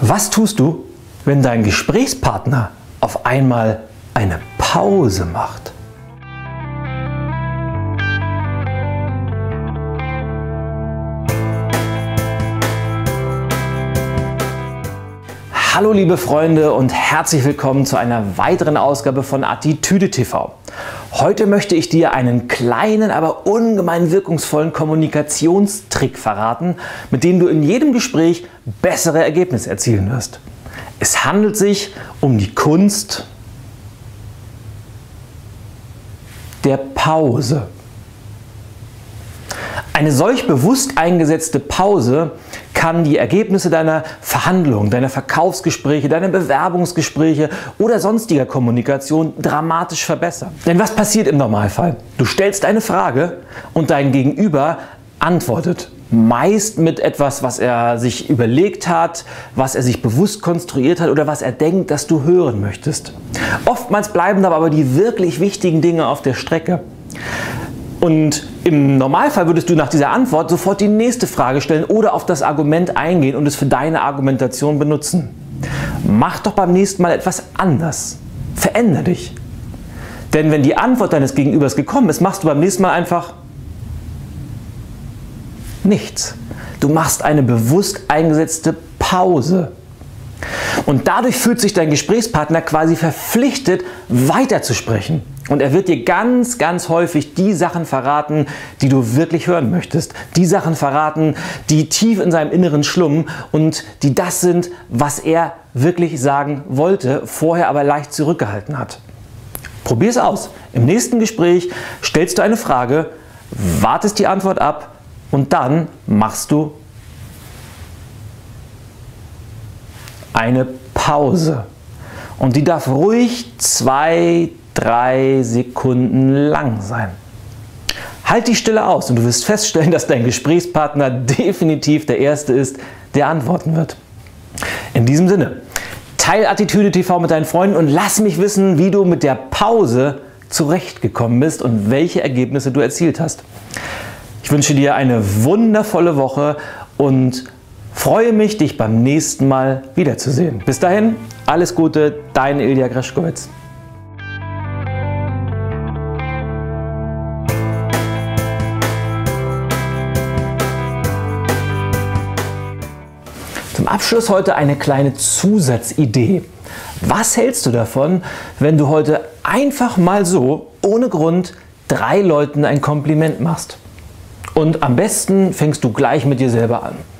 Was tust du, wenn dein Gesprächspartner auf einmal eine Pause macht? Hallo liebe Freunde und herzlich willkommen zu einer weiteren Ausgabe von Attitüde TV. Heute möchte ich dir einen kleinen, aber ungemein wirkungsvollen Kommunikationstrick verraten, mit dem du in jedem Gespräch bessere Ergebnisse erzielen wirst. Es handelt sich um die Kunst der Pause. Eine solch bewusst eingesetzte Pause kann die Ergebnisse deiner Verhandlungen, deiner Verkaufsgespräche, deiner Bewerbungsgespräche oder sonstiger Kommunikation dramatisch verbessern. Denn was passiert im Normalfall? Du stellst eine Frage und dein Gegenüber antwortet. Meist mit etwas, was er sich überlegt hat, was er sich bewusst konstruiert hat oder was er denkt, dass du hören möchtest. Oftmals bleiben aber die wirklich wichtigen Dinge auf der Strecke. Und im Normalfall würdest du nach dieser Antwort sofort die nächste Frage stellen oder auf das Argument eingehen und es für deine Argumentation benutzen. Mach doch beim nächsten Mal etwas anders. Veränder dich. Denn wenn die Antwort deines Gegenübers gekommen ist, machst du beim nächsten Mal einfach nichts. Du machst eine bewusst eingesetzte Pause. Und dadurch fühlt sich dein Gesprächspartner quasi verpflichtet, weiterzusprechen. Und er wird dir ganz, ganz häufig die Sachen verraten, die du wirklich hören möchtest. Die Sachen verraten, die tief in seinem Inneren schlummen und die das sind, was er wirklich sagen wollte, vorher aber leicht zurückgehalten hat. Probier es aus. Im nächsten Gespräch stellst du eine Frage, wartest die Antwort ab und dann machst du eine Pause. Und die darf ruhig zwei, drei Sekunden lang sein. Halt die Stille aus und du wirst feststellen, dass dein Gesprächspartner definitiv der Erste ist, der antworten wird. In diesem Sinne, teil Attitüde TV mit deinen Freunden und lass mich wissen, wie du mit der Pause zurechtgekommen bist und welche Ergebnisse du erzielt hast. Ich wünsche dir eine wundervolle Woche und freue mich, dich beim nächsten Mal wiederzusehen. Bis dahin, alles Gute, dein Ilja Greschkowitz. Zum Abschluss heute eine kleine Zusatzidee. Was hältst du davon, wenn du heute einfach mal so, ohne Grund, drei Leuten ein Kompliment machst? Und am besten fängst du gleich mit dir selber an.